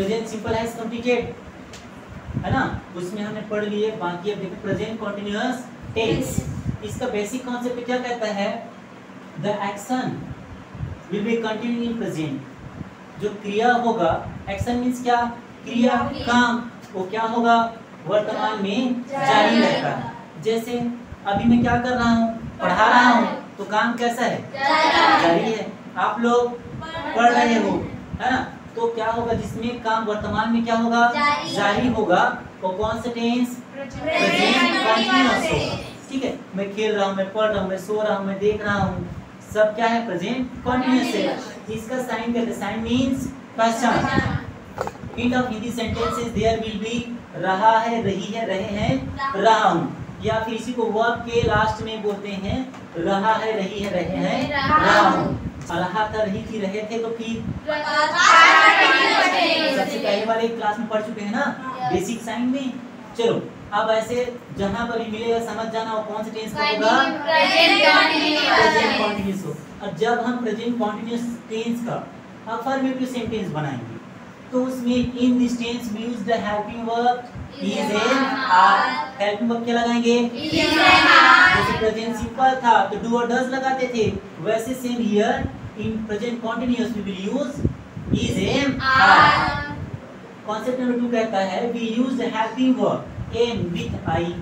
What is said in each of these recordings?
Present simple has completed है ना? उसमें हमने पढ़ लिए बाकी अब देखो प्रेजेंट कंटीन्यूअस टेंस इसका बेसिक कॉन्सेप्ट क्या कहता है? The action will be continue in present जो क्रिया होगा एक्शन मींस क्या? क्रिया काम. वो क्या होगा? वर्तमान में जारी रहता है। जैसे अभी मैं क्या कर रहा हूँ? पढ़ा रहा हूँ। तो काम कैसा है। जारी है। आप लोग पढ़ रहे हो। है ना? तो क्या होगा जिसमें काम वर्तमान में क्या होगा? जारी। जारी होगा। वो कौन सा टेंस प्रेजेंट। ठीक है? मैं खेल रहा हूँ मैं पढ़ रहा हूँ मैं सो रहा हूँ मैं देख रहा हूँ। सब क्या है? प्रेजेंट कंटीन्यूअस है। इसका साइन कहते हैं साइन मींस पहचान। Hint of Hindi sentences there will be रहा है रही है रहे हैं रहा हूँ। या फिर इसी को वर्ब के लास्ट में बोलते हैं रहा है रही है रहे हैं। रहा हूँ। रहा था रही थी रहे थे तो फिर सबसे पहले वाले क्लास में पढ़ चुके हैं ना? बेसिक साइन में? चलो अब ऐसे जहाँ पर भी मिलेगा समझ जाना वो कौन सा टेंस का होगा? प्रेजेंट कॉन्टिन्यूस हो। और जब हम प्रेजेंट कॉन्टिन्यूस टेंस का अफर्मेटिव सेंटेंस बनाएँगे तो उसमें in this tense we use the helping verb is and are helping verb क्या लगाएँगे? जैसे प्रेजेंट सिंपल था तो डू और डज लगाते थे वैसे same here in present continuous we will use is and are concept number two कहता है we use the helping verb am with I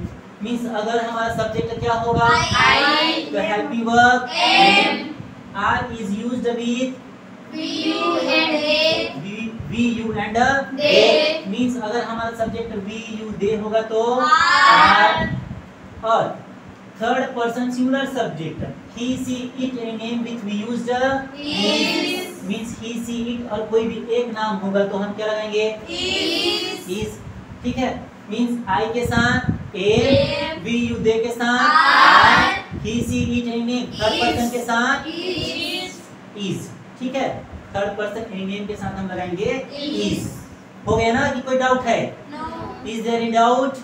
means अगर हमारा सब्जेक्ट क्या होगा I. तो helping verb am. Are is used with we you and They. Means अगर हमारा subject we you they होगा तो Are. आर और third person singular subject he she it a name with we Is. Means he she it और कोई भी एक नाम होगा तो हम क्या लगाएँगे? इज़ ठीक है? मींस आई के साथ ए. वी यू दे के साथ he she it any name third person के साथ इज़ ठीक है? थर्ड पर्सन एनी नेम के साथ हम लगाएँगे? Is. इज़ हो गया ना कि कोई डाउट है? Is there any doubt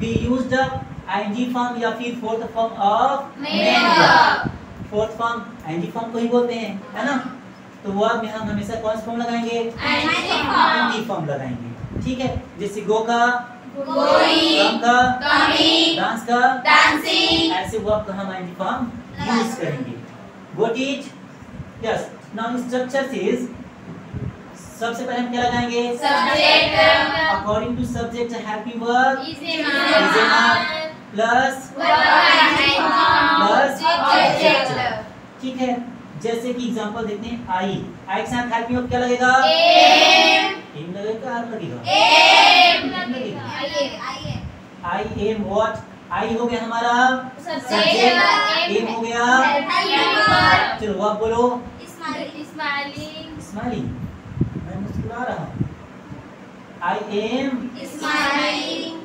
we use the ING form या फिर fourth form of Member. Fourth form ING form को ही बोलते हैं है ना तो वर्ब में हम हमेशा कौन सा फॉर्म लगाएँगे. आईएनजी फॉर्म लगाएँगे ठीक है जैसे गो का. कम का Coming. डांस का Dancing. ऐसे वर्ब का हम आईएनजी फॉर्म यूज़ करेंगे got it yes now structure is सबसे पहले हम क्या लगाएँगे Subject. According to subject helping verb Is a Man. Plus ठीक है जैसे कि एग्जांपल देखते हैं आई आई के साथ वर्ब क्या लगेगा. एम लगेगा आर लगेगा Aim. I am what I हो गया हमारा Subject. एम हो गया चलो आप बोलो Smiling. स्माइलिंग मैं मुस्कुरा रहा हूँ आई एम Smiling.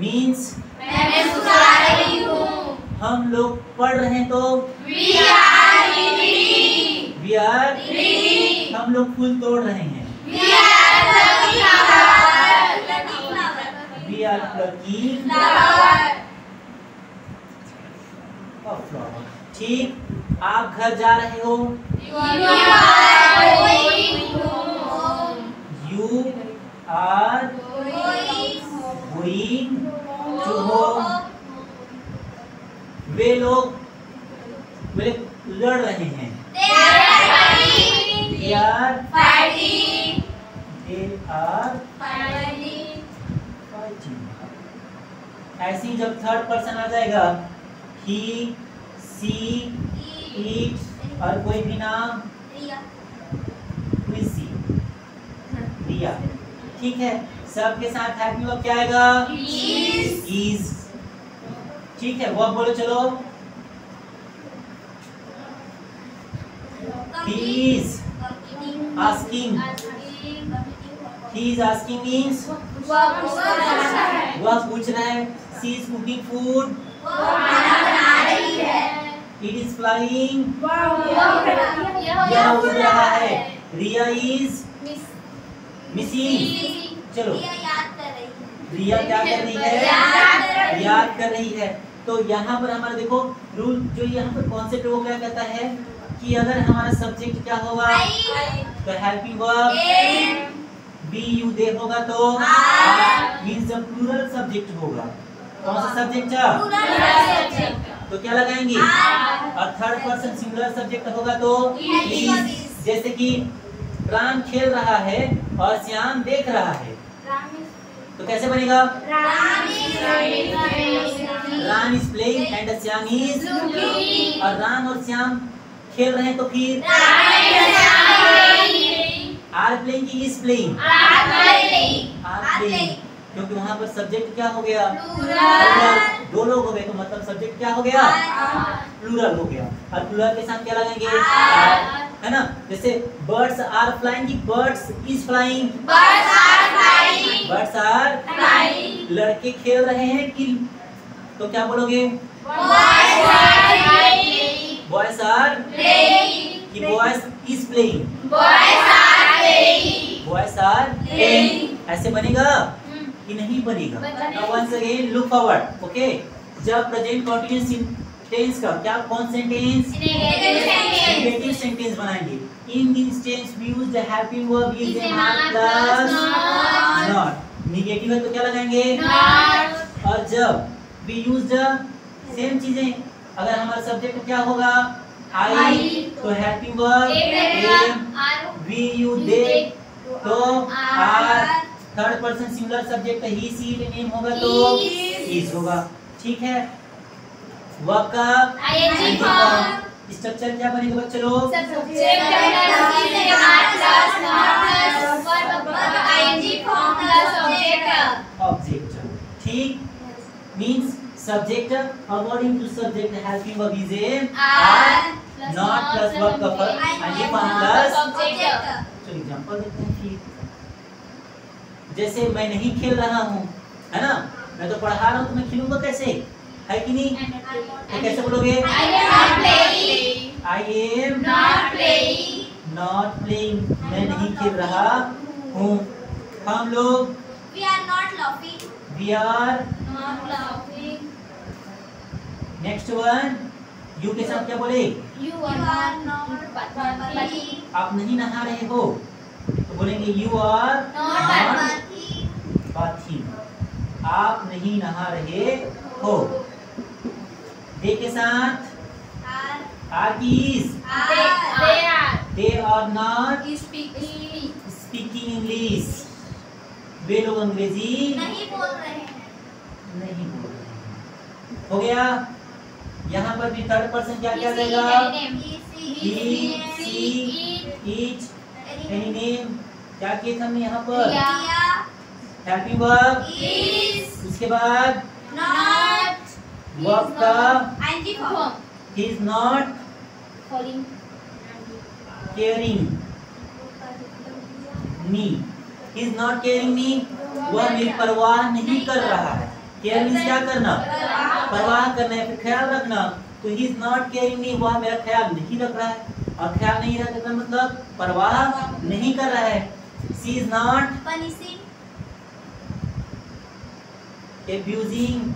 मींस मैं मुस्कुरा रही हूँ हम लोग पढ़ रहे हैं तो. We are. हम लोग फूल तोड़ रहे हैं. We are plucking. ठीक आप घर जा रहे हो. You are going to home वे लोग लड़ रहे हैं। They are fighting. They are Fighting. Fighting. Fighting जब थर्ड पर्सन आ जाएगा ही सी इट और कोई भी नाम? रिया। ठीक है? सबके साथ हैप्पी वर्ब क्या आएगा? इज़ ठीक है वर्ब बोलो चलो। He is asking. He is asking means? वह पूछता वह पूछ रहा है। She is cooking food. वो खाना बना रही है it is flying. यह यह उड़ रहा है। रिया is? Missing मिसिंग चलो। याद कर रही है। रिया क्या कर रही है? याद कर रही है। याद कर रही है। तो यहाँ पर हमारा देखो रूल जो यहाँ पर कॉन्सेप्ट वो क्या कहता है कि अगर हमारा सब्जेक्ट क्या होगा? तो helping verb we you they होगा तो द प्लूरल सब्जेक्ट होगा। कौन सा सब्जेक्ट तो क्या लगाएँगे? और थर्ड पर्सन सिंगुलर सब्जेक्ट होगा तो जैसे कि राम खेल रहा है और श्याम देख रहा है। तो कैसे बनेगा? Ram is playing and Shyam is और राम और श्याम खेल रहे हैं तो फिर आर प्लेइंग की इज़ प्लेइंग आर प्लेइंग क्योंकि वहाँ पर सब्जेक्ट क्या हो गया. दो लोग हो गए तो मतलब सब्जेक्ट क्या हो गया? प्लूरल हो गया। और प्लूरल के साथ क्या लगाएँगे? है ना? जैसे बर्ड्स आर फ्लाइंग की birds is flying birds are लड़के खेल रहे हैं कि तो क्या बोलोगे? बॉयज़ आर कि boys is playing boys are playing ऐसे बनेगा कि नहीं बनेगा? बनेगा। Once again look forward okay जब प्रेजेंट कंटीन्यूअस टेंस का क्या कौन सेंटेंस नेगेटिव सेंटेंस बनाएँगे। In this tense we use the helping verb is a not plus not negative है तो क्या लगाएँगे? नॉट और जब वी यूज़ द सेम चीज़ें अगर हमारा सब्जेक्ट क्या होगा? आई तो helping verb am we you they तो are third person singular subject he she name होगा तो इज़ होगा। ठीक है? का. स्ट्रक्चर क्या बनेगा बच्चों लोग? ऑब्जेक्ट ठीक? Means subject according to subject not plus verb plus example हैं फिर। जैसे मैं नहीं खेल रहा हूँ है ना? मैं तो पढ़ा रहा हूँ तो मैं खेलूँगा कैसे? है कि नहीं? तो कैसे बोलोगे? आई एम नॉट प्लेइंग मैं नहीं खेल रहा हूँ। हम लोग We are not laughing. We are Not laughing. Next one you के साथ क्या बोले? You are not bathing. आप नहीं नहा रहे हो। तो बोलेंगे यू आर bathing. बाथिंग आप नहीं नहा रहे हो। दे के साथ? आर की is they are not. Speaking English वे लोग अंग्रेज़ी नहीं बोल रहे हैं। नहीं बोल रहे हैं। हो गया? यहाँ पर भी थर्ड पर्सन क्या क्या रहेगा एनी नेम क्या किए थे हमने यहाँ पर? हेल्पिंग वर्ब उसके बाद? Not. वर्ब का ing form. He is not caring me he is not caring me वह मेरी परवाह नहीं कर रहा है। केयर मीन्स क्या करना? परवाह करना है फिर ख्याल रखना। तो he is not caring me वह मेरा ख्याल नहीं रख रहा है। और ख्याल नहीं रख का मतलब परवाह नहीं कर रहा है। सी इज़ नॉट. एब्यूजिंग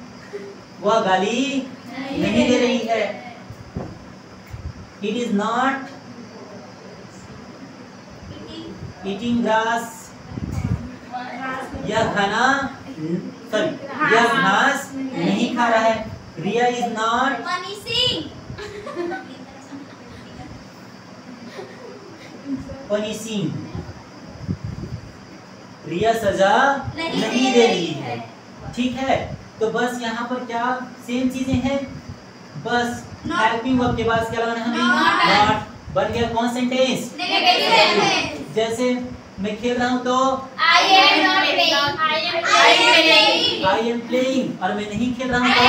वह गाली नहीं दे रही है। It is not. Eating grass यह खाना सॉरी यह घास नहीं खा रहा है। Riya is not. Punishing Riya सजा नहीं नहीं दे रही है। ठीक है। तो बस यहाँ पर क्या सेम चीज़ें हैं? बस हेल्पिंग वर्ब के पास क्या लगाना हमें? नॉट बन गया कौन सेंटेंस जैसे मैं खेल रहा हूँ तो I am playing I am playing और मैं नहीं खेल रहा हूँ तो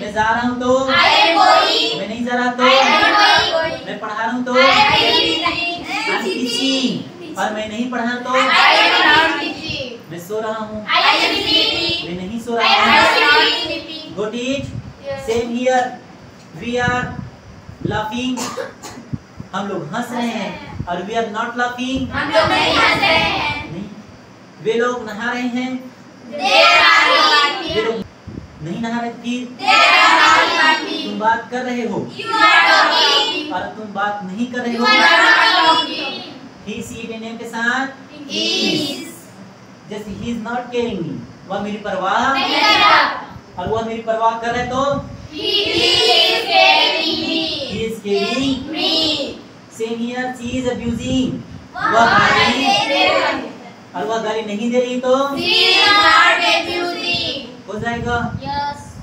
मैं जा रहा हूँ तो मैं नहीं जा रहा तो मैं पढ़ा रहा हूँ तो और मैं नहीं पढ़ा तो मैं सो रहा हूँ. मैं नहीं सो रहा हूँ. Got it? Same here. We are laughing. हम लोग हंस रहे हैं और we are not laughing. हम लोग नहीं हंस रहे हैं. वे लोग नहा रहे हैं वे लोग नहीं नहा रहे फिर तुम बात कर रहे हो. और तुम बात नहीं कर रहे हो ही सी नेम के साथ. जैसे he is not caring me वह मेरी परवाह नहीं कर। रहा. और वह मेरी परवाह कर तो. सेम हियर इज़ अब्यूजिंग वह गाली. और वह गाली नहीं दे रही तो. हो जाएगा।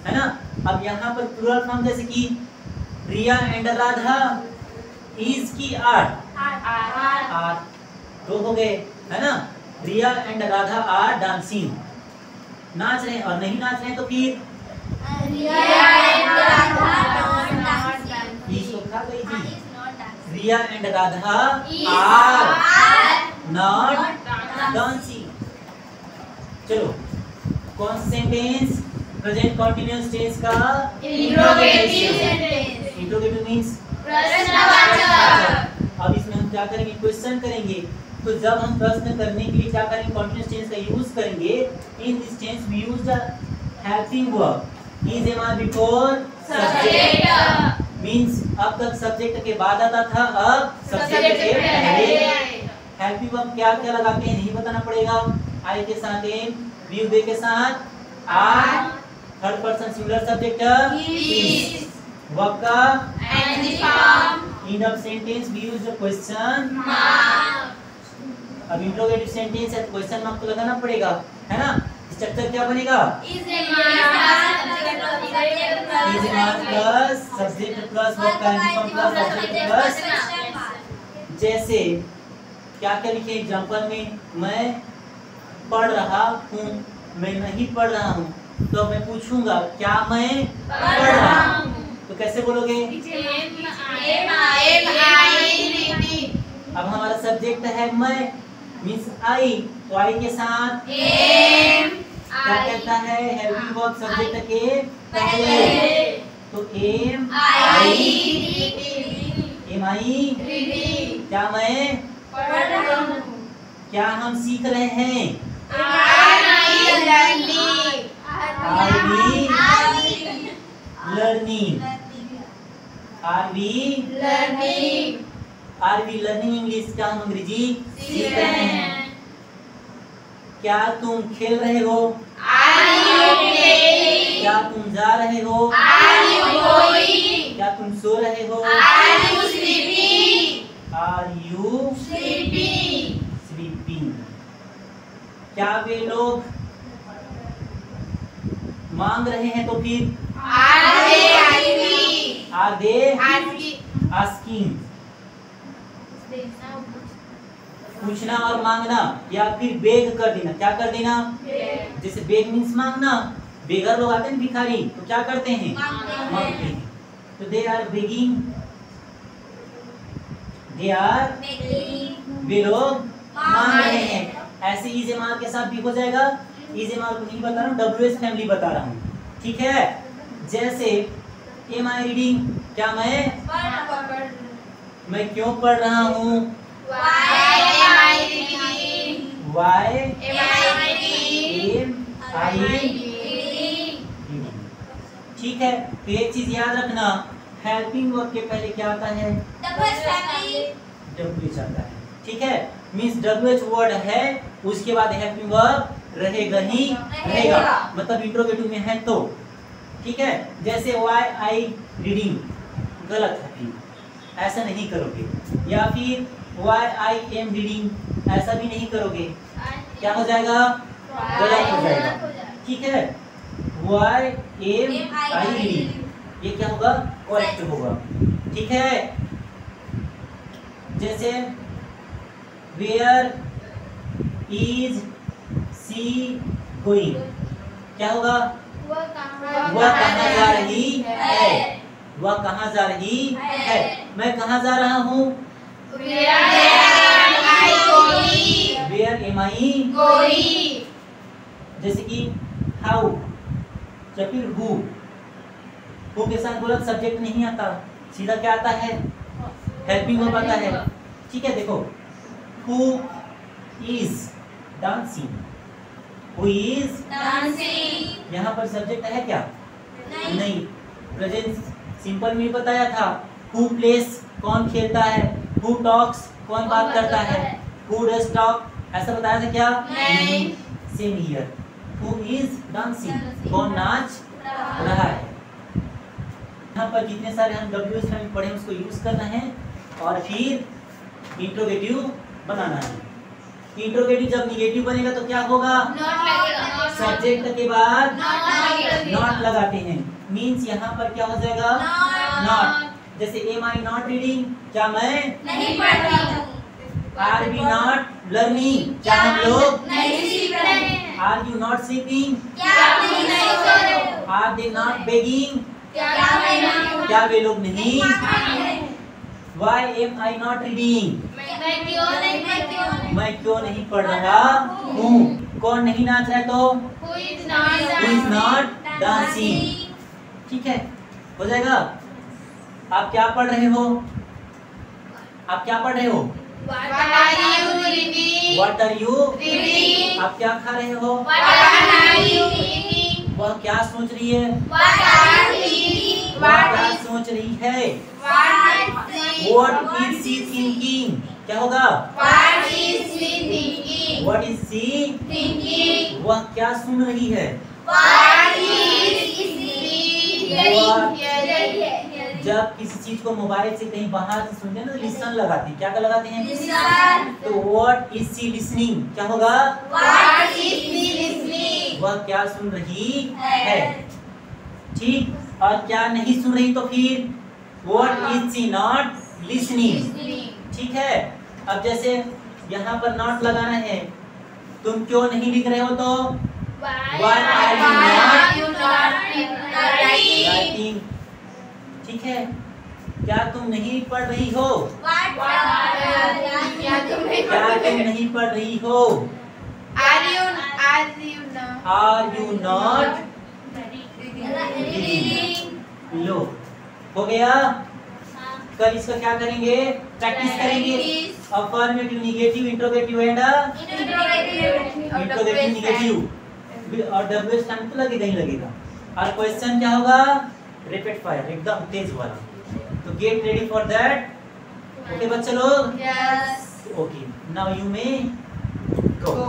है ना? अब यहाँ पर प्लूरल फॉर्म जैसे कि रिया एंड राधा इज़ की आर. आर दो हो गए। है ना? Riya and Radha are dancing नाच रहे हैं और नहीं नाच रहे हैं तो फिर. Riya and Radha are not dancing चलो कौन सा सेंटेंस प्रेजेंट कंटीन्यूअस टेंस का Interrogative sentence. इंट्रोगेटिव मींस प्रश्नवाचक. अब इसमें हम क्या करेंगे? क्वेश्चन करेंगे। तो जब हम प्रश्न करने के लिए क्या करेंगे कंटीन्यूअस टेंस का यूज़ करेंगे in this tense we use the helping verb is am are before Subject. Means अब तक सब्जेक्ट के बाद आता था अब सब्जेक्ट के पहले. हेल्पिंग वर्ब क्या क्या लगाते हैं नहीं बताना पड़ेगा आई के साथ एम वी दे के साथ are third person singular subject Is. Verb का form. End of sentence we use the question Mark. अब इंट्रोगेटिव सेंटेंस है तो क्वेश्चन मार्क तो लगाना पड़ेगा है ना? स्ट्रक्चर क्या बनेगा? Is mark plus subject plus verb का ing form plus object plus जैसे क्या क्या लिखे? एग्जांपल में मैं पढ़ रहा हूँ मैं नहीं पढ़ रहा हूँ तो मैं पूछूँगा क्या मैं पढ़ रहा हूँ? तो कैसे बोलोगे? अब हमारा सब्जेक्ट है मैं मींस आई तो आई के साथ एम क्या कहता है हेल्पिंग वर्ब सब्जेक्ट के पहले तो एम आई एम आई क्या मैं क्या हम सीख रहे हैं learning are we are we learning English का हम अंग्रेज़ी? सीख रहे हैं। क्या तुम खेल रहे हो? क्या तुम जा रहे हो? क्या तुम सो रहे हो? आर यू स्लीपिंग क्या वे लोग मांग रहे हैं तो फिर? आर दे आस्किंग पूछना और मांगना या फिर बेग कर देना? क्या कर देना? जैसे बेग मीन्स मांगना। बेगर लोग आते हैं भिखारी तो क्या करते हैं? मांगते हैं। तो they are begging they are वे लोग मांग रहे हैं। ऐसे इज़ मार के साथ भी हो जाएगा। इज़ मार को नहीं बता रहा हूँ डब्ल्यू एस फैमिली बता रहा हूँ। ठीक है? जैसे एम आई रीडिंग क्या मैं? मैं क्यों पढ़ रहा हूँ? ठीक है तो एक चीज़ याद रखना हेल्पिंग वर्ब के पहले क्या आता है? डब्ल्यू एच आता है। ठीक है? मींस डब्ल्यू एच वर्ड है उसके बाद हेल्पिंग वर्ब रहेगा ही रहेगा। मतलब इंट्रोगेटिव में है तो। ठीक है? जैसे वाई आई रीडिंग गलत है। ऐसा नहीं करोगे। या फिर वाई आई एम रीडिंग ऐसा भी नहीं करोगे। क्या हो जाएगा? गलत हो जाएगा। ठीक है। वाई एम आई रीडिंग ये क्या होगा? करेक्ट होगा। ठीक है। जैसे वेयर इज़ सी गोइंग क्या होगा? वह कहाँ जा रही है? वह कहाँ जा रही है। मैं कहाँ जा रहा हूँ? वेयर एम आई जैसे कि हाउ या फिर हु हु के साथ गलत सब्जेक्ट नहीं आता। सीधा क्या आता है? हेल्पिंग वर्ब आता है। ठीक है देखो। Who is dancing who is यहाँ पर सब्जेक्ट है क्या? नहीं। प्रेजेंट सिंपल में बताया था। हु प्लेस कौन खेलता है? हु टॉक्स कौन बात करता है? हु? डज टॉक ऐसा बताया था क्या? नहीं। Same here who is dancing कौन नाच? रहा। है। यहाँ पर जितने सारे हम डब्ल्यू में पढ़े उसको यूज़ करना है और फिर इंट्रोगेटिव बनाना है। इंट्रोगेटिव जब निगेटिव बनेगा तो क्या होगा? सब्जेक्ट के बाद नॉट लगाते हैं। मींस यहाँ पर क्या हो जाएगा? नॉट जैसे एम आई नॉट रीडिंग क्या मैं? नहीं पढ़ती हूँ। आर बी नॉट लर्निंग क्या हम लोग? नहीं सीख रहे हैं। आर यू नॉट स्लीपिंग क्या नहीं सो रहे हो? आर दे नॉट बेगिंग क्या मैं नहीं क्या वे लोग नहीं? मैं why am I not reading क्यों नहीं मैं क्यों नहीं? पढ़ रहा हूँ? कौन नहीं नाच रहा है तो? Is not dancing? ठीक है हो जाएगा? आप क्या पढ़ रहे हो आप क्या पढ़ रहे हो What are you reading? What are you. आप क्या खा रहे हो What are you eating? वह क्या सोच रही है What are you eating? वह क्या सोच रही है what is what is she thinking क्या होगा What is she thinking? What is she Thinking. वह क्या सुन रही है What जब किसी चीज़ को मोबाइल से कहीं बाहर से सुनते हैं ना लिसन लगाते हैं। क्या क्या लगाते हैं? Listen. तो व्हाट इज़ सी लिसनिंग क्या होगा? वह क्या सुन रही है। ठीक। और क्या नहीं सुन रही तो फिर what is she not listening ठीक है। अब जैसे यहाँ पर नॉट लगाना है तुम क्यों नहीं लिख रहे हो तो? Why are not you not writing? ठीक है? क्या तुम नहीं पढ़ रही हो? क्या तुम नहीं क्या तुम नहीं पढ़ रही हो? Are you are you not? Are you not लो हो गया? कल इसका क्या करेंगे? प्रैक्टिस करेंगे। Affirmative negative interrogative and interrogative negative और डब्ल्यू एस टाइम तो लगेगा ही लगेगा। और क्वेश्चन क्या होगा? रिपीट फायर एकदम तेज वाला तो get ready for that okay बच्चे लोग? Yes okay now you may go Go.